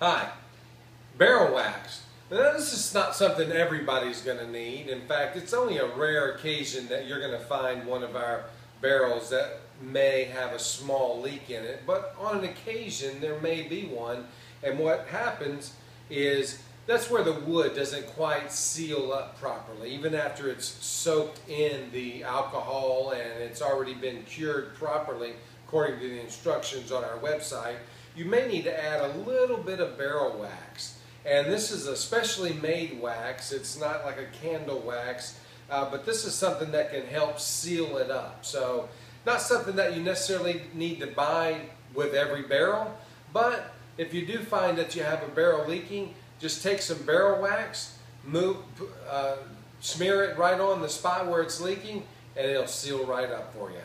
Hi. Barrel wax. Now, this is not something everybody's going to need. In fact, it's only a rare occasion that you're going to find one of our barrels that may have a small leak in it. But on an occasion, there may be one. And what happens is that's where the wood doesn't quite seal up properly. Even after it's soaked in the alcohol and it's already been cured properly, according to the instructions on our website, you may need to add a little bit of barrel wax. And this is a specially made wax. It's not like a candle wax, uh, but this is something that can help seal it up. So not something that you necessarily need to buy with every barrel, but if you do find that you have a barrel leaking, just take some barrel wax, move, uh, smear it right on the spot where it's leaking, and it'll seal right up for you.